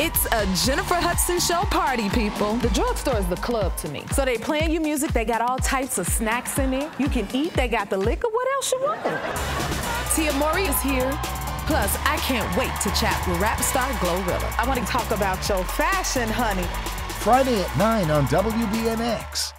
It's a Jennifer Hudson show party, people. The drugstore is the club to me. So they playing you music, they got all types of snacks in there. You can eat, they got the liquor. What else you want? Tia Mowry is here. Plus, I can't wait to chat with rap star Glorilla. I want to talk about your fashion, honey. Friday at 9 on WBNX.